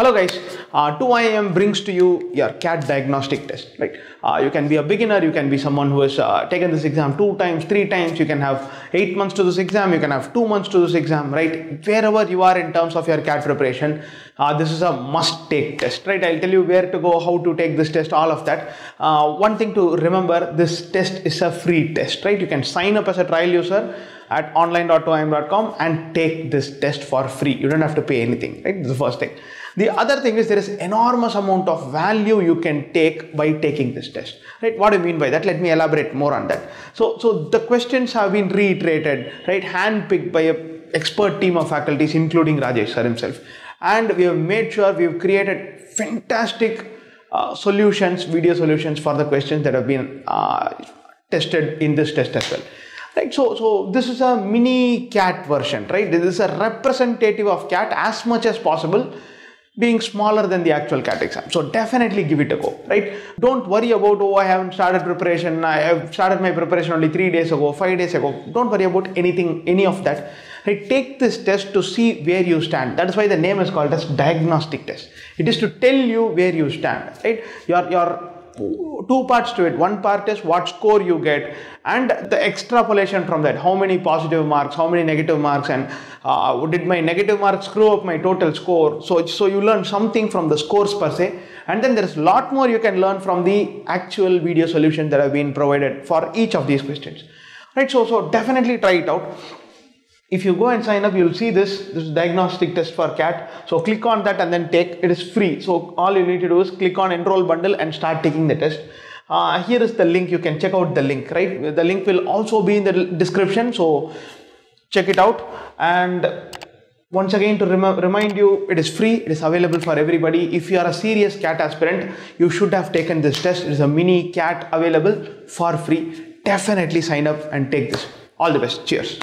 Hello guys, uh, 2IIM brings to you your CAT diagnostic test, right? Uh, you can be a beginner, you can be someone who has uh, taken this exam two times, three times, you can have eight months to this exam, you can have two months to this exam, right? Wherever you are in terms of your CAT preparation, uh, this is a must take test, right? I'll tell you where to go, how to take this test, all of that. Uh, one thing to remember, this test is a free test, right? You can sign up as a trial user at online.2iim.com and take this test for free. You don't have to pay anything, right? This is the first thing. The other thing is there is enormous amount of value you can take by taking this test, right? What do you mean by that? Let me elaborate more on that. So, so the questions have been reiterated, right? Handpicked by a expert team of faculties, including Rajesh sir himself. And we have made sure we have created fantastic uh, solutions, video solutions for the questions that have been uh, tested in this test as well right so so this is a mini cat version right? This is a representative of cat as much as possible being smaller than the actual cat exam. So definitely give it a go right? Don't worry about oh i haven't started preparation. I have started my preparation only 3 days ago 5 days ago. Don't worry about anything any of that. Right take this test to see where you stand. That is why the name is called as diagnostic test. It is to tell you where you stand right? Your your two parts to it. One part is what score you get and the extrapolation from that. How many positive marks how many negative marks and uh, did my negative marks screw up my total score? So so you learn something from the scores per se. And then there's a lot more you can learn from the actual video solution that have been provided for each of these questions. Right so so definitely try it out if you go and sign up you'll see this this diagnostic test for cat. So click on that and then take it is free. So all you need to do is click on enroll bundle and start taking the test. Uh, here is the link. You can check out the link right? The link will also be in the description so check it out. And once again to rem remind you it is free. It is available for everybody. If you are a serious cat aspirant you should have taken this test. It is a mini cat available for free. Definitely sign up and take this. All the best. Cheers